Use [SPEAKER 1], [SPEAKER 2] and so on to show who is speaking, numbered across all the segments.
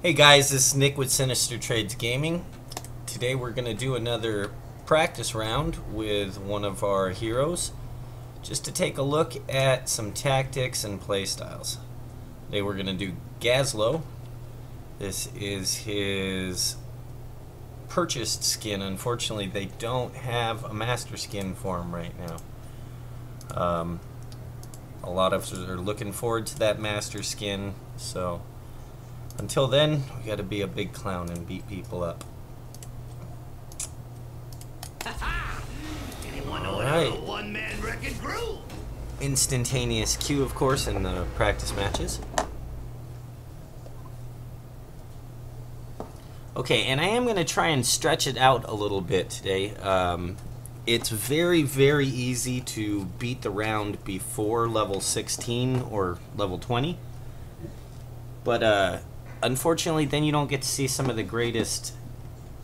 [SPEAKER 1] Hey guys, this is Nick with Sinister Trades Gaming. Today we're going to do another practice round with one of our heroes just to take a look at some tactics and playstyles. Today we're going to do Gazlowe. This is his purchased skin. Unfortunately, they don't have a master skin for him right now. Um, a lot of us are looking forward to that master skin, so until then, we gotta be a big clown and beat people up. Alright.
[SPEAKER 2] One-man wrecking crew.
[SPEAKER 1] Instantaneous Q, of course, in the practice matches. Okay, and I am going to try and stretch it out a little bit today. Um, it's very, very easy to beat the round before level 16 or level 20. But uh, unfortunately, then you don't get to see some of the greatest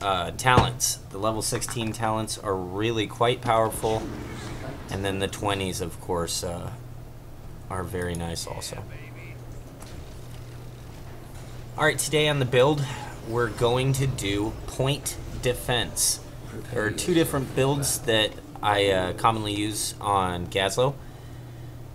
[SPEAKER 1] uh, talents. The level 16 talents are really quite powerful, and then the 20s, of course, uh, are very nice also. Alright, today on the build, we're going to do point defense. There are two different builds that I uh, commonly use on Gazlowe.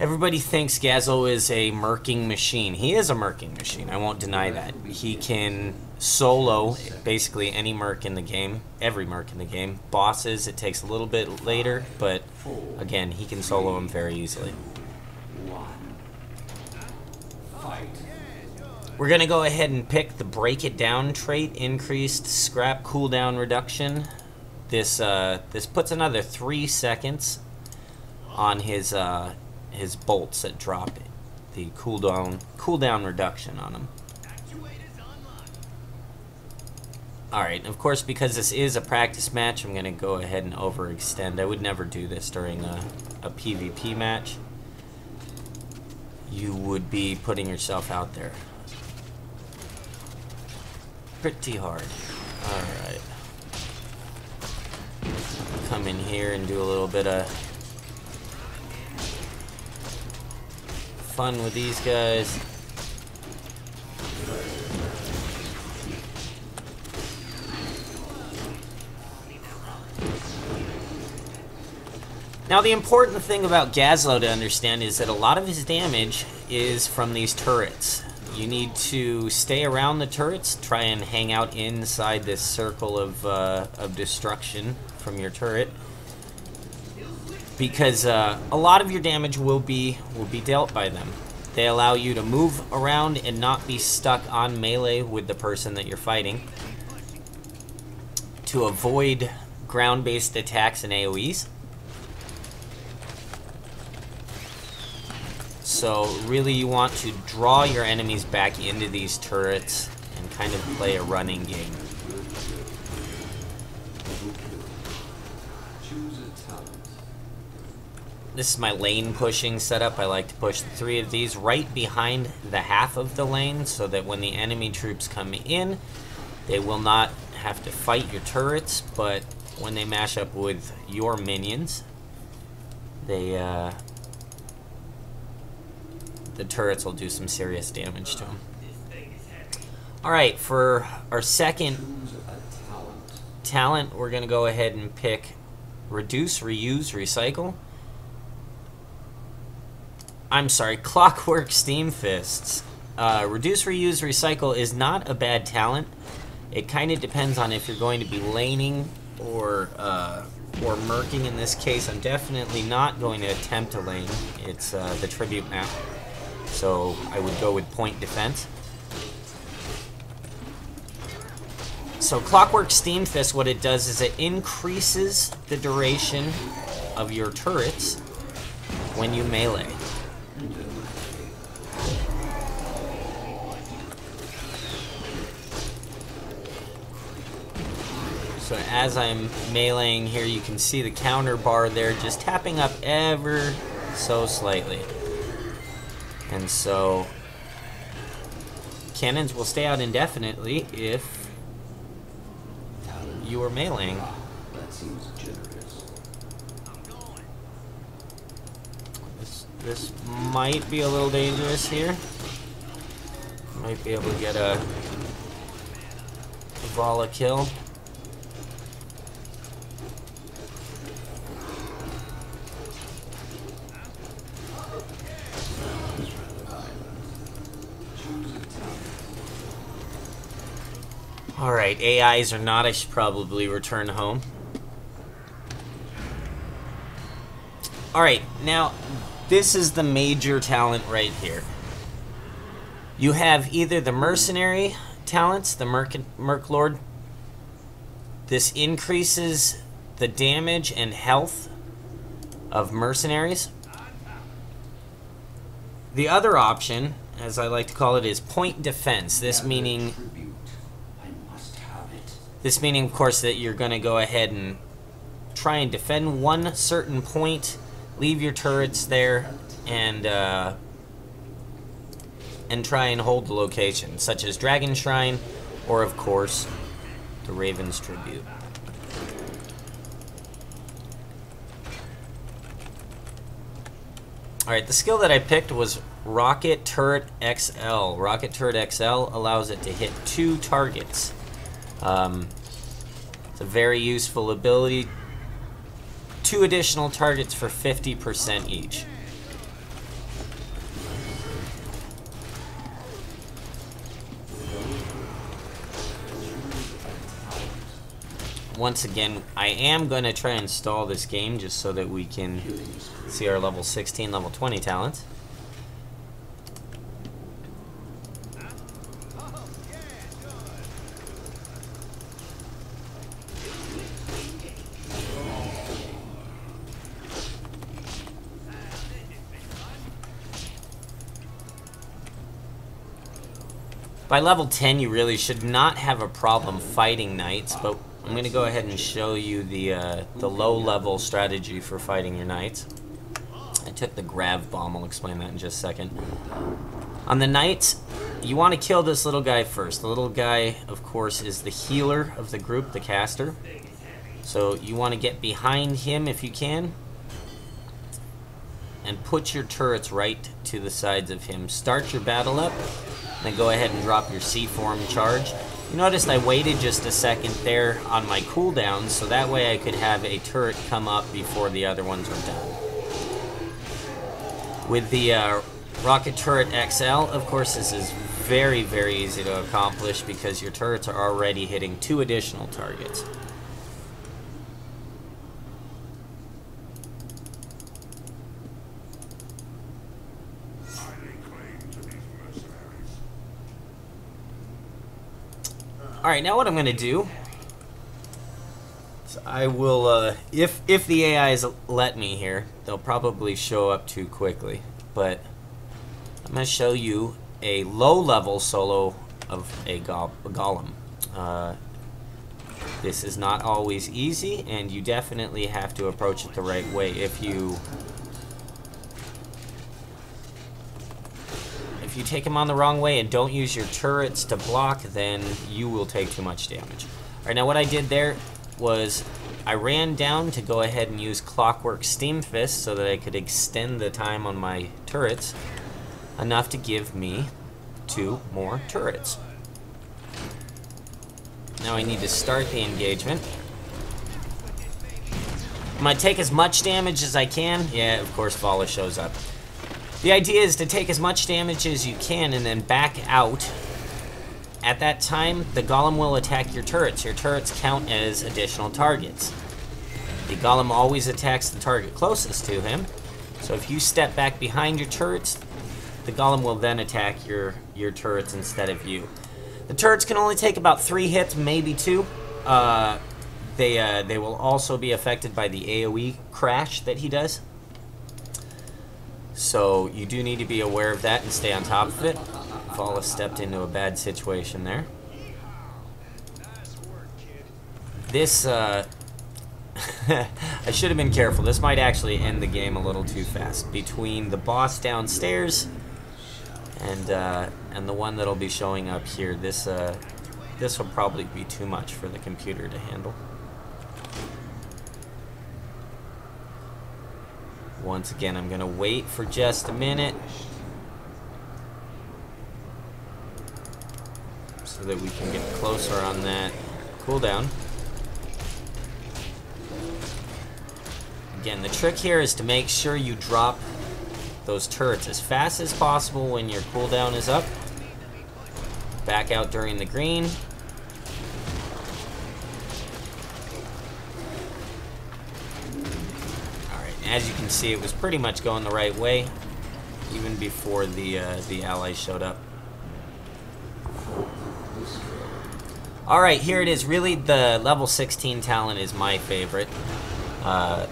[SPEAKER 1] Everybody thinks Gazlowe is a merking machine. He is a merking machine. I won't deny that. He can solo basically any merc in the game, every merc in the game. Bosses, it takes a little bit later, but again, he can solo them very easily. We're going to go ahead and pick the Break It Down trait, increased scrap cooldown reduction. This uh, this puts another three seconds on his uh, his bolts that drop. The cooldown cooldown reduction on them. Alright, of course, because this is a practice match, I'm going to go ahead and overextend. I would never do this during a, a PvP match. You would be putting yourself out there. Pretty hard. Alright. Come in here and do a little bit of fun with these guys. Now the important thing about Gazlowe to understand is that a lot of his damage is from these turrets. You need to stay around the turrets, try and hang out inside this circle of, uh, of destruction from your turret. Because uh, a lot of your damage will be will be dealt by them. They allow you to move around and not be stuck on melee with the person that you're fighting. To avoid ground-based attacks and AoEs. So really you want to draw your enemies back into these turrets and kind of play a running game. This is my lane pushing setup. I like to push three of these right behind the half of the lane so that when the enemy troops come in, they will not have to fight your turrets, but when they mash up with your minions, they uh, the turrets will do some serious damage to them. Alright, for our second talent, we're going to go ahead and pick Reduce, Reuse, Recycle. I'm sorry, Clockwork Steam Fists. Uh, reduce, Reuse, Recycle is not a bad talent. It kind of depends on if you're going to be laning or uh, or merking in this case. I'm definitely not going to attempt to lane. It's uh, the tribute map. So I would go with point defense. So Clockwork Steam Fist, what it does is it increases the duration of your turrets when you melee. So as I'm meleeing here, you can see the counter bar there just tapping up ever so slightly. And so cannons will stay out indefinitely if you are meleeing.
[SPEAKER 3] That seems generous.
[SPEAKER 1] This, might be a little dangerous here. Might be able to get a Valla kill. Alright, AIs or not, I should probably return home. Alright, now, this is the major talent right here. You have either the mercenary talents, the Merc, Merc Lord. This increases the damage and health of mercenaries. The other option, as I like to call it, is point defense. This meaning
[SPEAKER 3] I must have it.
[SPEAKER 1] this meaning, of course, that you're going to go ahead and try and defend one certain point, leave your turrets there, and uh, and try and hold the location, such as Dragon Shrine, or of course, the Raven's Tribute. Alright, the skill that I picked was Rocket Turret XL. Rocket Turret XL allows it to hit two targets. Um, it's a very useful ability. Two additional targets for 50% each. Once again, I am going to try and install this game just so that we can see our level 16, level 20 talents. By level 10, you really should not have a problem fighting knights, but I'm going to go ahead and show you the, uh, the low-level strategy for fighting your knights. I took the grav bomb, I'll explain that in just a second. On the knights, you want to kill this little guy first. The little guy, of course, is the healer of the group, the caster. So you want to get behind him if you can. And put your turrets right to the sides of him. Start your battle up. Then go ahead and drop your C-form charge. You noticed I waited just a second there on my cooldown, so that way I could have a turret come up before the other ones were done. With the uh, Rocket Turret XL, of course, this is very, very easy to accomplish because your turrets are already hitting two additional targets. Alright, now what I'm going to do is I will, uh, if, if the AIs let me here, they'll probably show up too quickly, but I'm going to show you a low-level solo of a, go a golem. Uh, this is not always easy, and you definitely have to approach it the right way. If you if you take him on the wrong way and don't use your turrets to block, then you will take too much damage. Alright, now what I did there was I ran down to go ahead and use Clockwork Steam Fist so that I could extend the time on my turrets enough to give me two more turrets. Now I need to start the engagement. I'm to take as much damage as I can. Yeah, of course, Valla shows up. The idea is to take as much damage as you can and then back out. At that time, the golem will attack your turrets. Your turrets count as additional targets. The golem always attacks the target closest to him. So if you step back behind your turrets, the golem will then attack your, your turrets instead of you. The turrets can only take about three hits, maybe two. Uh, they, uh, they will also be affected by the AoE crash that he does. So you do need to be aware of that and stay on top of it. Valla stepped into a bad situation there. This, uh... I should have been careful. This might actually end the game a little too fast. Between the boss downstairs and, uh, and the one that'll be showing up here, this, uh, this will probably be too much for the computer to handle. Once again, I'm going to wait for just a minute. so that we can get closer on that cooldown. Again, the trick here is to make sure you drop those turrets as fast as possible when your cooldown is up. Back out during the green. Alright, as you can see, it was pretty much going the right way, even before the, uh, the allies showed up. Alright, here it is. Really, the level 16 talent is my favorite. Uh,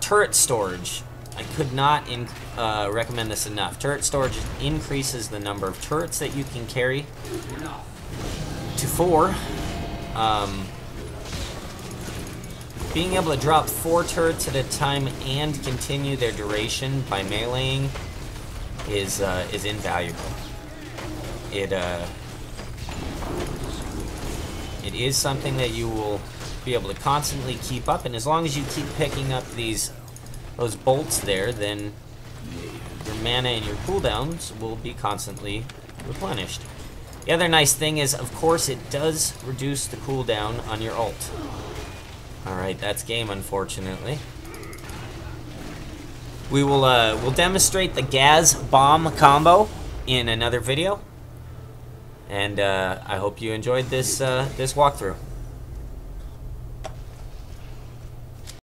[SPEAKER 1] turret storage. I could not uh, recommend this enough. Turret storage increases the number of turrets that you can carry to four. Um, being able to drop four turrets at a time and continue their duration by meleeing is uh, is invaluable. It uh, it is something that you will be able to constantly keep up, and as long as you keep picking up these those bolts there, then your mana and your cooldowns will be constantly replenished. The other nice thing is, of course, it does reduce the cooldown on your ult. Alright, that's game, unfortunately. We will uh, we'll demonstrate the Gaz Bomb combo in another video. And uh, I hope you enjoyed this, uh, this walkthrough.